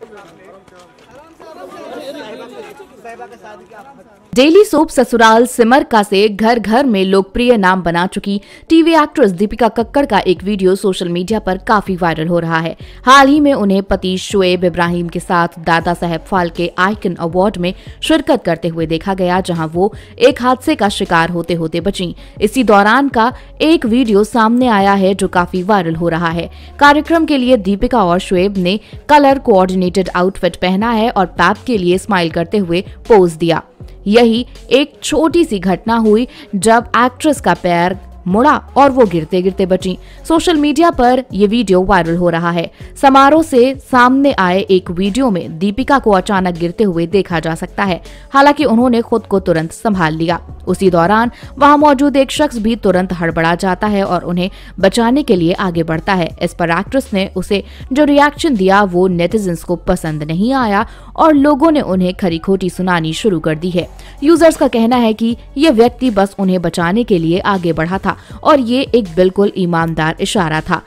आराम से आराम से डेली सोप ससुराल सिमरका से घर घर में लोकप्रिय नाम बना चुकी टीवी एक्ट्रेस दीपिका कक्कड़ का एक वीडियो सोशल मीडिया पर काफ़ी वायरल हो रहा है। हाल ही में उन्हें पति शुएब इब्राहिम के साथ दादा साहेब फाल्के आइकन अवार्ड में शिरकत करते हुए देखा गया, जहाँ वो एक हादसे का शिकार होते होते बची। इसी दौरान का एक वीडियो सामने आया है, जो काफ़ी वायरल हो रहा है। कार्यक्रम के लिए दीपिका और शुएब ने कलर कोऑर्डिनेटेड आउटफिट पहना है और पैप के लिए स्माइल करते हुए पोज दिया। यही एक छोटी सी घटना हुई जब एक्ट्रेस का पैर मुड़ा और वो गिरते गिरते बची। सोशल मीडिया पर ये वीडियो वायरल हो रहा है। समारोह से सामने आए एक वीडियो में दीपिका को अचानक गिरते हुए देखा जा सकता है। हालाँकि उन्होंने खुद को तुरंत संभाल लिया। उसी दौरान वहाँ मौजूद एक शख्स भी तुरंत हड़बड़ा जाता है और उन्हें बचाने के लिए आगे बढ़ता है। इस पर एक्ट्रेस ने उसे जो रिएक्शन दिया वो नेटिजन्स को पसंद नहीं आया और लोगों ने उन्हें खरी खोटी सुनानी शुरू कर दी है। यूज़र्स का कहना है कि ये व्यक्ति बस उन्हें बचाने के लिए आगे बढ़ा था और ये एक बिल्कुल ईमानदार इशारा था।